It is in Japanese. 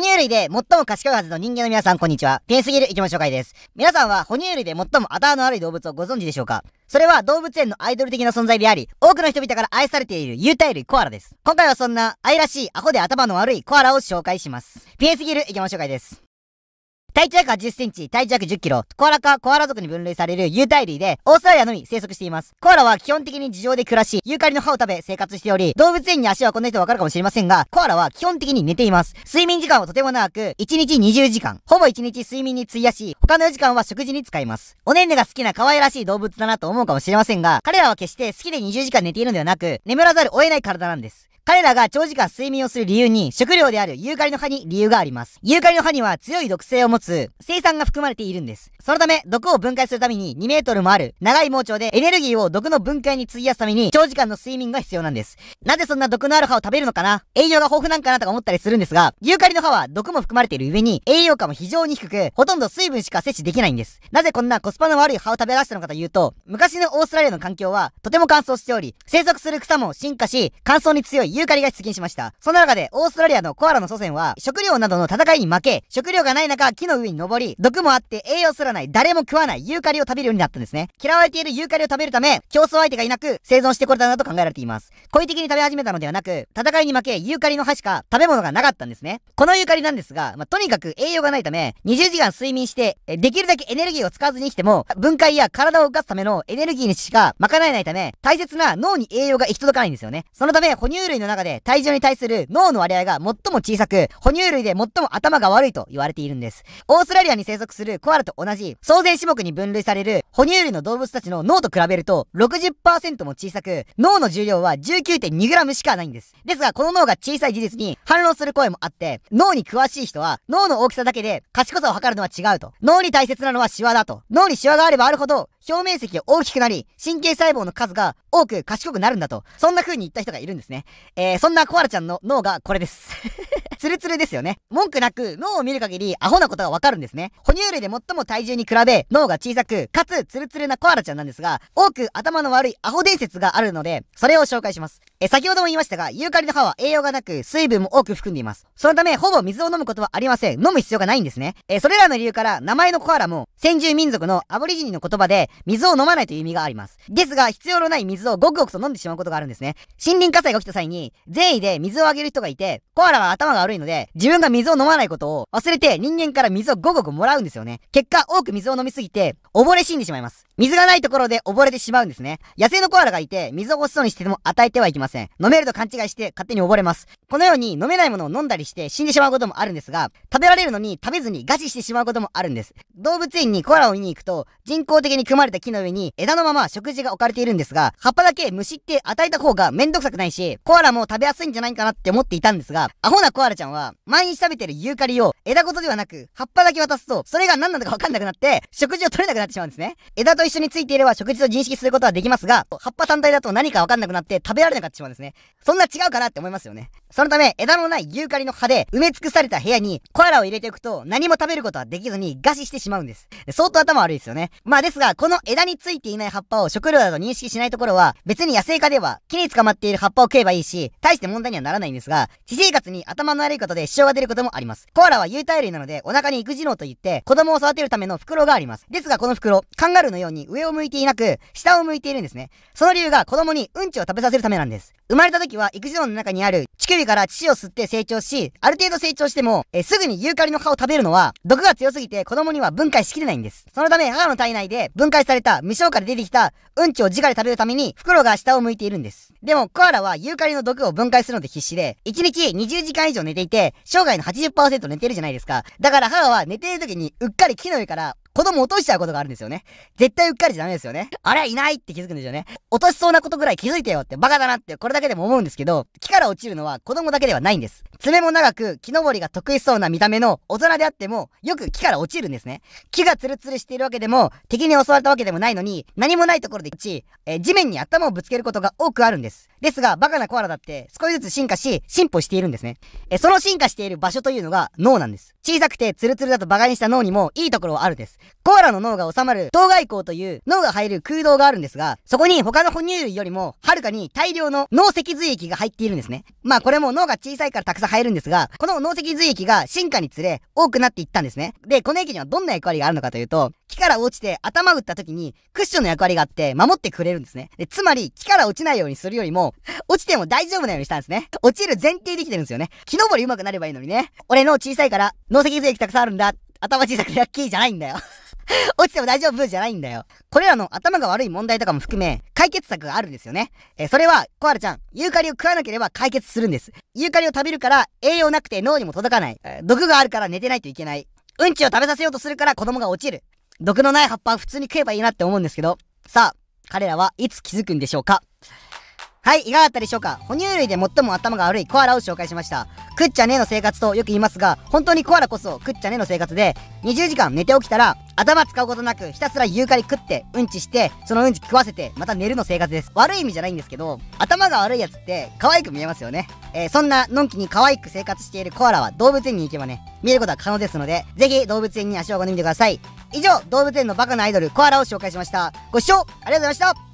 哺乳類で最も賢いはずの人間の皆さん、こんにちは。天すぎる生き物紹介です。皆さんは哺乳類で最も頭の悪い動物をご存知でしょうか？それは動物園のアイドル的な存在であり、多くの人々から愛されている有袋類コアラです。今回はそんな愛らしいアホで頭の悪いコアラを紹介します。ピエすぎる生き物紹介です。体長約10センチ、体重約10キロ、コアラかコアラ族に分類される有袋類で、オーストラリアのみ生息しています。コアラは基本的に地上で暮らし、ユーカリの葉を食べ生活しており、動物園に足はこんな人わかるかもしれませんが、コアラは基本的に寝ています。睡眠時間はとても長く、1日20時間、ほぼ1日睡眠に費やし、他の4時間は食事に使います。おねんねが好きな可愛らしい動物だなと思うかもしれませんが、彼らは決して好きで20時間寝ているのではなく、眠らざるを得ない体なんです。彼らが長時間睡眠をする理由に、食料であるユーカリの葉に理由があります。ユーカリの葉には強い毒性を持つ、生酸が含まれているんです。そのため、毒を分解するために2メートルもある長い盲腸でエネルギーを毒の分解に費やすために長時間の睡眠が必要なんです。なぜそんな毒のある葉を食べるのかな？栄養が豊富なんかなとか思ったりするんですが、ユーカリの葉は毒も含まれている上に栄養価も非常に低く、ほとんど水分しか摂取できないんです。なぜこんなコスパの悪い葉を食べ出したのかというと、昔のオーストラリアの環境はとても乾燥しており、生息する草も進化し、乾燥に強いユーカリが出現しました。。その中で、オーストラリアのコアラの祖先は、食料などの戦いに負け、食料がない中、木の上に登り、毒もあって栄養すらない、誰も食わないユーカリを食べるようになったんですね。嫌われているユーカリを食べるため、競争相手がいなく、生存してこれたなと考えられています。故意的に食べ始めたのではなく、戦いに負け、ユーカリの葉しか食べ物がなかったんですね。このユーカリなんですが、まあ、とにかく栄養がないため、20時間睡眠して、できるだけエネルギーを使わずに生きても、分解や体を動かすためのエネルギーにしか賄えないため、大切な脳に栄養が行き届かないんですよね。そのため、哺乳類の中で体重に対する脳の割合が最も小さく、哺乳類で最も頭が悪いと言われているんです。オーストラリアに生息するコアラと同じ、総然種目に分類される哺乳類の動物たちの脳と比べると60%も小さく、脳の重量は 19.2g しかないんです。ですが、この脳が小さい事実に反論する声もあって、脳に詳しい人は、脳の大きさだけで賢さを測るのは違うと。脳に大切なのはシワだと。脳にシワがあればあるほど、表面積が大きくなり、神経細胞の数が多く賢くなるんだと。そんな風に言った人がいるんですね。えー、そんなコアラちゃんの脳がこれです。ツルツルですよね。文句なく脳を見る限りアホなことがわかるんですね。哺乳類で最も体重に比べ脳が小さく、かつツルツルなコアラちゃんなんですが、多く頭の悪いアホ伝説があるので、それを紹介します。え、先ほども言いましたが、ユーカリの葉は栄養がなく、水分も多く含んでいます。そのため、ほぼ水を飲むことはありません。飲む必要がないんですね。え、それらの理由から、名前のコアラも、先住民族のアボリジニの言葉で、水を飲まないという意味があります。ですが、必要のない水をごくごくと飲んでしまうことがあるんですね。森林火災が起きた際に、善意で水をあげる人がいて、コアラは頭が悪い悪いので、自分が水を飲まないことを忘れて人間から水をごくごもらうんですよね。結果、多く水を飲みすぎて、溺れ死んでしまいます。水がないところで溺れてしまうんですね。野生のコアラがいて、水を欲しそうにしてても与えてはいけません。飲めると勘違いして勝手に溺れます。このように飲めないものを飲んだりして死んでしまうこともあるんですが、食べられるのに食べずに餓死してしまうこともあるんです。動物園にコアラを見に行くと、人工的に組まれた木の上に枝のまま食事が置かれているんですが、葉っぱだけ虫って与えた方がめんどくさくないし、コアラも食べやすいんじゃないかなって思っていたんですが、アホなコアラちゃんは、毎日食べてるユーカリを枝ごとではなく、葉っぱだけ渡すと、それが何なのかわかんなくなって、食事を取れなくなってしまうんですね。枝と一緒についていれば食事と認識することはできますが、葉っぱ単体だと何かわかんなくなって食べられなくなってしまうんですね。そんな違うかなって思いますよね。そのため、枝のないユーカリの葉で埋め尽くされた部屋にコアラを入れておくと何も食べることはできずに餓死してしまうんです。相当頭悪いですよね。まあですが、この枝についていない葉っぱを食料だと認識しないところは、別に野生化では木に捕まっている葉っぱを食えばいいし、大して問題にはならないんですが、私生活に頭の悪いことで支障が出ることもあります。コアラは有袋類なので、お腹に育児脳といって、子供を育てるための袋があります。ですが、この袋、カンガルーのように上を向いていなく、下を向いているんですね。その理由が子供にうんちを食べさせるためなんです。生まれた時は育児脳の中にある乳首から乳を吸って成長し、ある程度成長しても、えすぐにユーカリの葉を食べるのは、毒が強すぎて子供には分解しきれないんです。そのため、母の体内で分解された未消化で出てきたうんちを直で食べるために、袋が下を向いているんです。でも、コアラはユーカリの毒を分解するので必死で、1日20時間以上寝ていて、生涯の80%寝てるじゃないですか。だから母は寝ている時にうっかり木の上から子供落としちゃうことがあるんですよね。絶対うっかりじゃダメですよね。あれはいないって気づくんですよね。落としそうなことぐらい気づいてよってバカだなってこれだけでも思うんですけど、木から落ちるのは子供だけではないんです。爪も長く木登りが得意そうな見た目の大人であっても、よく木から落ちるんですね。木がツルツルしているわけでも、敵に襲われたわけでもないのに、何もないところで落ち、え地面に頭をぶつけることが多くあるんです。ですが、バカなコアラだって少しずつ進化し、進歩しているんですね。え、その進化している場所というのが脳なんです。小さくてツルツルだと馬鹿にした脳にもいいところはあるです。コアラの脳が収まる頭蓋孔という脳が入る空洞があるんですが、そこに他の哺乳類よりもはるかに大量の脳脊髄液が入っているんですね。まあこれも脳が小さいからたくさん入るんですが、この脳脊髄液が進化につれ多くなっていったんですね。で、この液にはどんな役割があるのかというと、木から落ちて頭打った時にクッションの役割があって守ってくれるんですね。で、つまり木から落ちないようにするよりも落ちても大丈夫なようにしたんですね。落ちる前提できてるんですよね。木登り上手くなればいいのにね。俺の小さいから脳脊髄液たくさんあるんだ。頭小さくてラッキーじゃないんだよ。落ちても大丈夫じゃないんだよ。これらの頭が悪い問題とかも含め、解決策があるんですよね。え、それは、コアラちゃん、ユーカリを食わなければ解決するんです。ユーカリを食べるから栄養なくて脳にも届かない。毒があるから寝てないといけない。うんちを食べさせようとするから子供が落ちる。毒のない葉っぱを普通に食えばいいなって思うんですけど、さあ、彼らはいつ気づくんでしょうか？はい、いかがだったでしょうか？哺乳類で最も頭が悪いコアラを紹介しました。食っちゃねえの生活とよく言いますが、本当にコアラこそ食っちゃねえの生活で、20時間寝て起きたら、頭使うことなくひたすらユーカリ食って、うんちして、そのうんち食わせて、また寝るの生活です。悪い意味じゃないんですけど、頭が悪いやつって可愛く見えますよね。えー、そんなのんきに可愛く生活しているコアラは動物園に行けばね、見ることは可能ですので、ぜひ動物園に足を運んでみてください。以上、動物園のバカなアイドルコアラを紹介しました。ご視聴ありがとうございました